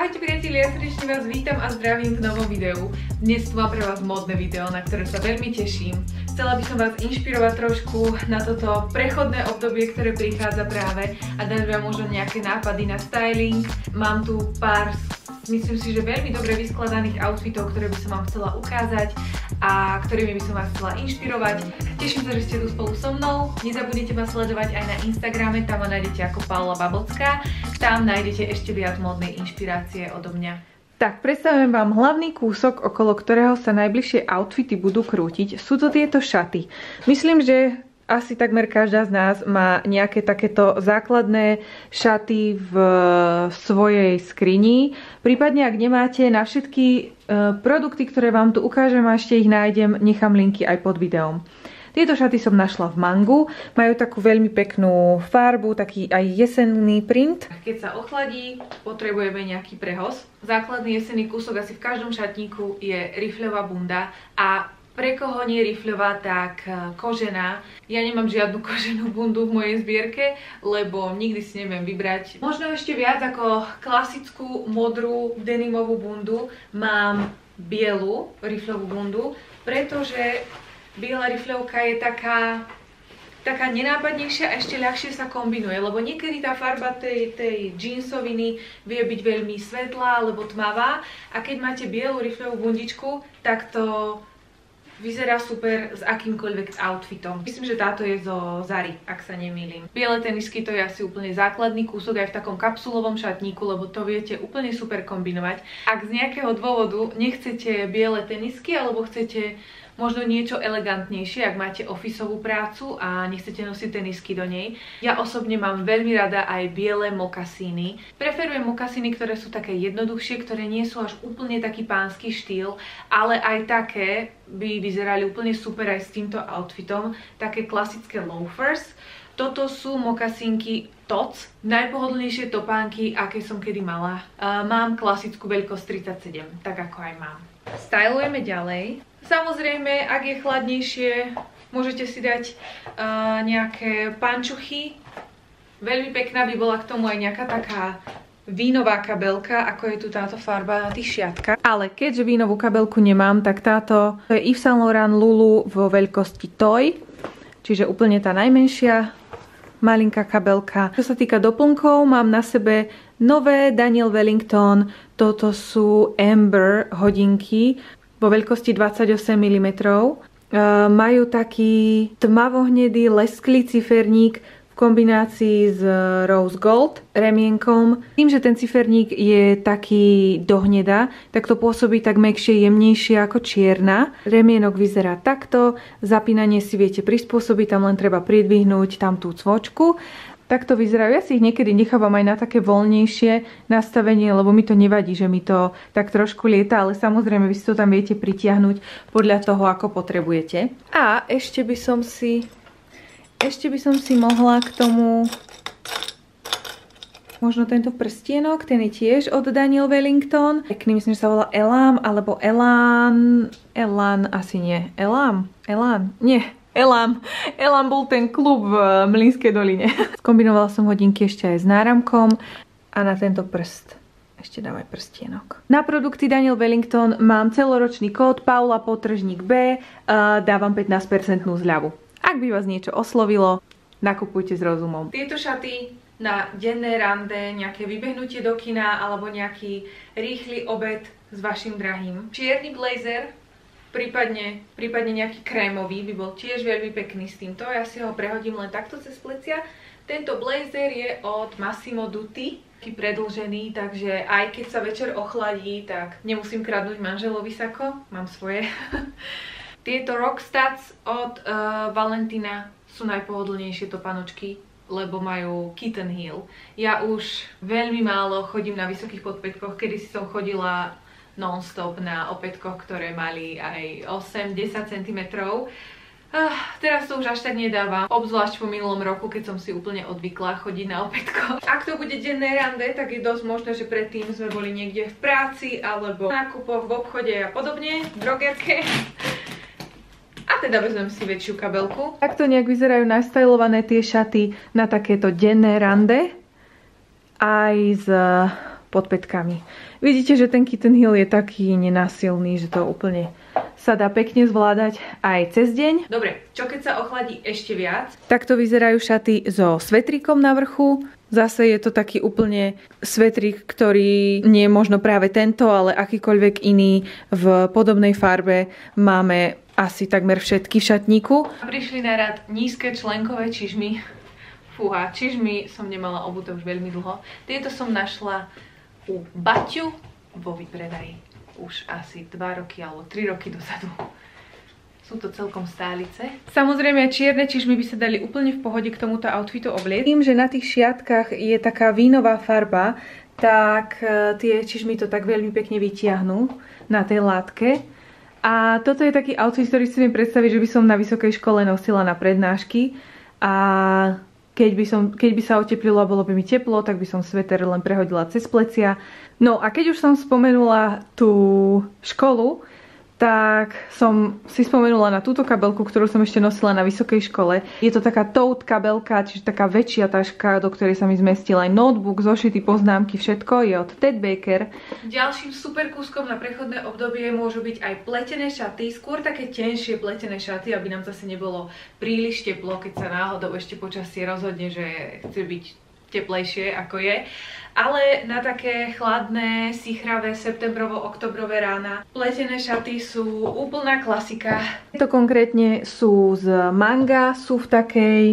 Ahojte priatelia, ja srdečne vás vítam a zdravím v novom videu. Dnes tu mám pre vás modné video, na ktoré sa veľmi teším. Chcela by som vás inšpirovať trošku na toto prechodné obdobie, ktoré prichádza práve a dať vám možno nejaké nápady na styling. Mám tu pár myslím si, že veľmi dobre vyskladaných outfitov, ktoré by som vám chcela ukázať a ktorými by som vás chcela inšpirovať. Teším sa, že ste tu spolu so mnou. Nezabudnite ma sledovať aj na Instagrame, tam ma nájdete ako Paula Babocká. Tam nájdete ešte viac modnej inšpirácie odo mňa. Tak, predstavujem vám hlavný kúsok, okolo ktorého sa najbližšie outfity budú krútiť. Sú to tieto šaty. Myslím, že asi takmer každá z nás má nejaké takéto základné šaty v svojej skrini. Prípadne, ak nemáte na všetky e, produkty, ktoré vám tu ukážem a ešte ich nájdem, nechám linky aj pod videom. Tieto šaty som našla v Mangu, majú takú veľmi peknú farbu, taký aj jesenný print. Keď sa ochladí, potrebujeme nejaký prehoz. Základný jesenný kúsok asi v každom šatníku je rifľová bunda a pre koho nie rifľová, tak e, kožená. Ja nemám žiadnu koženú bundu v mojej zbierke, lebo nikdy si neviem vybrať. Možno ešte viac ako klasickú modrú denimovú bundu mám bielu rifľovú bundu, pretože biela rifľovka je taká taká nenápadnejšia a ešte ľahšie sa kombinuje, lebo niekedy tá farba tej, tej jeansoviny vie byť veľmi svetlá alebo tmavá a keď máte bielu rifľovú bundičku, tak to Vyzerá super s akýmkoľvek outfitom. Myslím, že táto je zo Zary, ak sa nemýlim. Biele tenisky to je asi úplne základný kúsok aj v takom kapsulovom šatníku, lebo to viete úplne super kombinovať. Ak z nejakého dôvodu nechcete biele tenisky alebo chcete možno niečo elegantnejšie, ak máte ofisovú prácu a nechcete nosiť tenisky do nej. Ja osobne mám veľmi rada aj biele mokasíny. Preferujem mokasíny, ktoré sú také jednoduchšie, ktoré nie sú až úplne taký pánsky štýl, ale aj také by vyzerali úplne super aj s týmto outfitom. Také klasické loafers. Toto sú mokasínky TOC, najpohodlnejšie topánky, aké som kedy mala. Mám klasickú veľkosť 37, tak ako aj mám. Stylujeme ďalej. Samozrejme, ak je chladnejšie, môžete si dať uh, nejaké pančuchy. Veľmi pekná by bola k tomu aj nejaká taká vínová kabelka, ako je tu táto farba na tých šiatkách. Ale keďže vínovú kabelku nemám, tak táto je Yves Saint Laurent Lulu vo veľkosti Toy, čiže úplne tá najmenšia malinká kabelka. Čo sa týka doplnkov, mám na sebe nové Daniel Wellington, toto sú Amber hodinky vo veľkosti 28 mm. Majú taký tmavohnedý lesklý ciferník kombinácii s rose gold remienkom. Tým, že ten ciferník je taký dohneda, tak to pôsobí tak mekšie, jemnejšie ako čierna. Remienok vyzerá takto, zapínanie si viete prispôsobiť, tam len treba pridvihnúť tam tú cvočku takto vyzerajú. Ja si ich niekedy nechávam aj na také voľnejšie nastavenie, lebo mi to nevadí, že mi to tak trošku lieta, ale samozrejme vy si to tam viete pritiahnuť podľa toho, ako potrebujete. A ešte by som si ešte by som si mohla k tomu možno tento prstienok, ten je tiež od Daniel Wellington. Pekný, myslím, že sa volá Elam, alebo Elan, Elan, asi nie, Elam, Elan, nie, Elam. Elam bol ten klub v Mlínskej doline. Skombinovala som hodinky ešte aj s náramkom a na tento prst ešte dám aj prstienok. Na produkty Daniel Wellington mám celoročný kód Paula Potržník B, dávam 15% zľavu. Ak by vás niečo oslovilo, nakupujte s rozumom. Tieto šaty na denné rande, nejaké vybehnutie do kina alebo nejaký rýchly obed s vašim drahým. Čierny blazer prípadne, nejaký krémový by bol tiež veľmi pekný s týmto. Ja si ho prehodím len takto cez plecia. Tento blazer je od Massimo Dutti, taký predlžený, takže aj keď sa večer ochladí, tak nemusím kradnúť manželovi sako, mám svoje. Tieto Rockstats od uh, Valentina sú najpohodlnejšie topanočky, lebo majú kitten heel. Ja už veľmi málo chodím na vysokých podpätkoch, kedy si som chodila non-stop na opätkoch, ktoré mali aj 8-10 cm. Uh, teraz to už až tak nedávam, obzvlášť po minulom roku, keď som si úplne odvykla chodiť na opätko. Ak to bude denné rande, tak je dosť možné, že predtým sme boli niekde v práci alebo na nákupoch, v obchode a podobne, v drogerke. Teda vezmem si väčšiu kabelku. Takto nejak vyzerajú nastajlované tie šaty na takéto denné rande. Aj s pod petkami. Vidíte, že ten kitten heel je taký nenásilný, že to úplne sa dá pekne zvládať aj cez deň. Dobre, čo keď sa ochladí ešte viac? Takto vyzerajú šaty so svetrikom na vrchu. Zase je to taký úplne svetrik, ktorý nie je možno práve tento, ale akýkoľvek iný v podobnej farbe máme asi takmer všetky v šatníku. Prišli na rad nízke členkové čižmy. Fúha, čižmy som nemala obuté už veľmi dlho. Tieto som našla u Baťu vo vypredaji už asi 2 roky alebo 3 roky dozadu. Sú to celkom stálice. Samozrejme čierne čižmy by sa dali úplne v pohode k tomuto outfitu obliecť. Tým, že na tých šiatkách je taká vínová farba, tak e, tie čižmy to tak veľmi pekne vytiahnú na tej látke. A toto je taký outfit, ktorý si viem predstaviť, že by som na vysokej škole nosila na prednášky. A keď by, som, keď by sa oteplilo a bolo by mi teplo, tak by som sveter len prehodila cez plecia. No a keď už som spomenula tú školu, tak som si spomenula na túto kabelku, ktorú som ešte nosila na vysokej škole. Je to taká tote kabelka, čiže taká väčšia taška, do ktorej sa mi zmestil aj notebook, zošity, poznámky, všetko je od Ted Baker. Ďalším super kúskom na prechodné obdobie môžu byť aj pletené šaty, skôr také tenšie pletené šaty, aby nám zase nebolo príliš teplo, keď sa náhodou ešte počasie rozhodne, že chce byť teplejšie ako je. Ale na také chladné, sichravé, septembrovo-oktobrové rána pletené šaty sú úplná klasika. To konkrétne sú z manga, sú v takej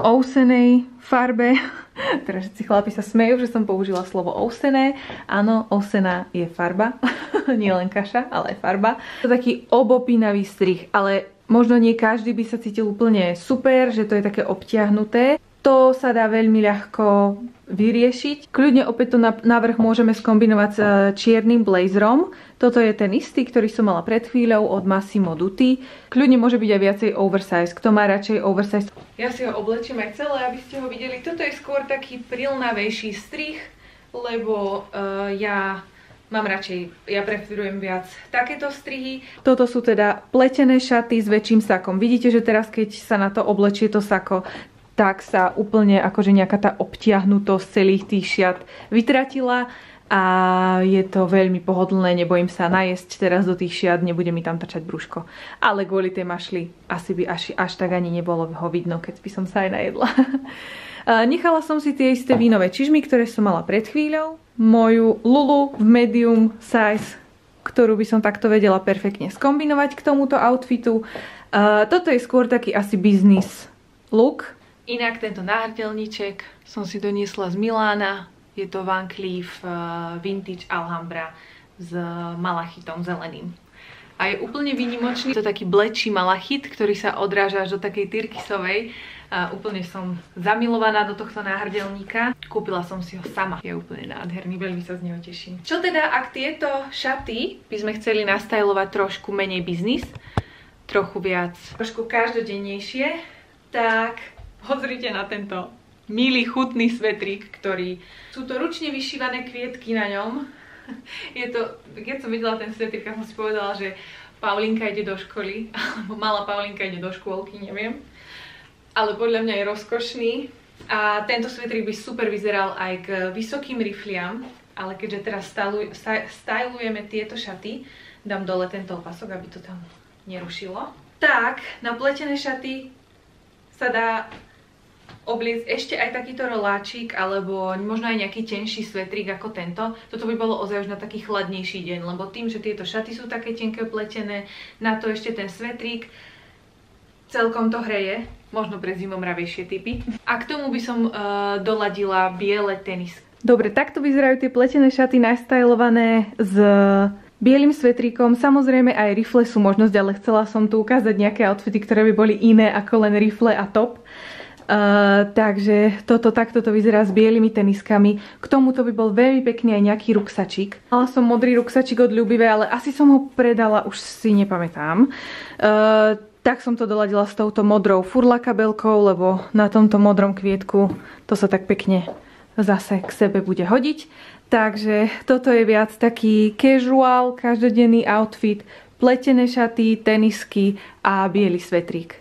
ousenej farbe. Teraz všetci chlapi sa smejú, že som použila slovo ousené. Áno, ousená je farba. nie len kaša, ale aj farba. To taký obopínavý strih, ale možno nie každý by sa cítil úplne super, že to je také obtiahnuté. To sa dá veľmi ľahko vyriešiť. Kľudne opäť to na vrch môžeme skombinovať s e, čiernym blazerom. Toto je ten istý, ktorý som mala pred chvíľou od Massimo Dutti. Kľudne môže byť aj viacej oversize. Kto má radšej oversize? Ja si ho oblečím aj celé, aby ste ho videli. Toto je skôr taký prilnavejší strih, lebo uh, ja Mám radšej, ja preferujem viac takéto strihy. Toto sú teda pletené šaty s väčším sakom. Vidíte, že teraz keď sa na to oblečie to sako, tak sa úplne akože nejaká tá obtiahnutosť celých tých šiat vytratila a je to veľmi pohodlné, nebojím sa najesť teraz do tých šiat, nebude mi tam tačať brúško. Ale kvôli tej mašli asi by až, až tak ani nebolo ho vidno, keď by som sa aj najedla. Nechala som si tie isté vínové čižmy, ktoré som mala pred chvíľou. Moju Lulu v medium size, ktorú by som takto vedela perfektne skombinovať k tomuto outfitu. Toto je skôr taký asi business look, Inak tento náhrdelníček som si doniesla z Milána. Je to Van Cleef eh, Vintage Alhambra s malachitom zeleným. A je úplne výnimočný. To taký blečí malachit, ktorý sa odráža až do takej tyrkisovej. Úplne som zamilovaná do tohto náhrdelníka. Kúpila som si ho sama. Je úplne nádherný, veľmi sa z neho teším. Čo teda, ak tieto šaty by sme chceli nastajlovať trošku menej biznis, trochu viac, trošku každodennejšie, tak Pozrite na tento milý, chutný svetrík, ktorý... Sú to ručne vyšívané kvietky na ňom. Je to... Keď som videla ten svetrík, som si povedala, že Paulinka ide do školy, alebo malá Paulinka ide do škôlky, neviem. Ale podľa mňa je rozkošný. A tento svetrík by super vyzeral aj k vysokým rifliam, ale keďže teraz stylujeme tieto šaty, dám dole tento opasok, aby to tam nerušilo. Tak, na pletené šaty sa dá obliecť ešte aj takýto roláčik alebo možno aj nejaký tenší svetrík ako tento. Toto by bolo ozaj už na taký chladnejší deň, lebo tým, že tieto šaty sú také tenké pletené, na to ešte ten svetrík, celkom to hreje, možno pre zimomravejšie typy. A k tomu by som uh, doladila biele tenisky. Dobre, takto vyzerajú tie pletené šaty nastajlované s bielým svetríkom. Samozrejme aj rifle sú možnosť, ale chcela som tu ukázať nejaké outfity, ktoré by boli iné ako len rifle a top. Uh, takže toto takto to vyzerá s bielými teniskami. K tomuto by bol veľmi pekný aj nejaký ruksačik. Mala som modrý ruksačik od Ľubive, ale asi som ho predala, už si nepamätám. Uh, tak som to doladila s touto modrou furla kabelkou, lebo na tomto modrom kvietku to sa tak pekne zase k sebe bude hodiť. Takže toto je viac taký casual, každodenný outfit, pletené šaty, tenisky a biely svetrík.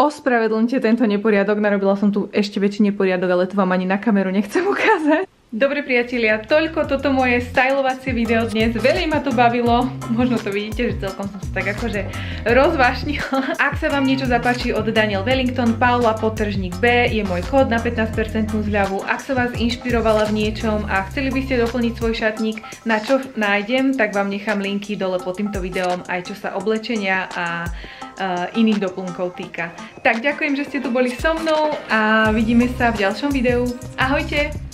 Ospravedlňte tento neporiadok, narobila som tu ešte väčší neporiadok, ale to vám ani na kameru nechcem ukázať. Dobre priatelia, toľko toto moje stylovacie video dnes. Veľmi ma to bavilo, možno to vidíte, že celkom som sa tak akože rozvášnila. Ak sa vám niečo zapáči od Daniel Wellington, Paula Potržník B je môj kód na 15% zľavu. Ak som vás inšpirovala v niečom a chceli by ste doplniť svoj šatník, na čo nájdem, tak vám nechám linky dole pod týmto videom, aj čo sa oblečenia a iných doplnkov týka. Tak ďakujem, že ste tu boli so mnou a vidíme sa v ďalšom videu. Ahojte!